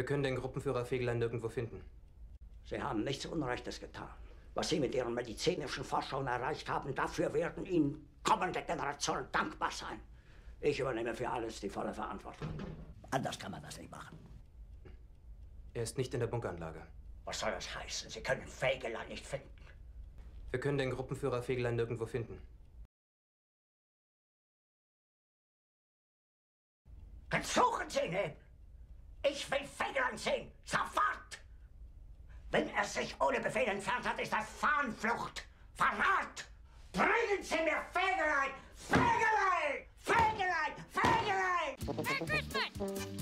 Wir können den Gruppenführer Fegelein nirgendwo finden. Sie haben nichts Unrechtes getan. Was Sie mit Ihren medizinischen Forschungen erreicht haben, dafür werden Ihnen kommende Generationen dankbar sein. Ich übernehme für alles die volle Verantwortung. Anders kann man das nicht machen. Er ist nicht in der Bunkeranlage. Was soll das heißen? Sie können Fegelein nicht finden. Wir können den Gruppenführer Fegelein nirgendwo finden. Dann suchen Sie ihn! Ich will Fegelein sehen! Sofort! Wenn er sich ohne Befehl entfernt hat, ist das Fahnenflucht! Verrat! Bringen Sie mir Fegelein! Fegelein! Fegelein! Fegelein! Merry Christmas!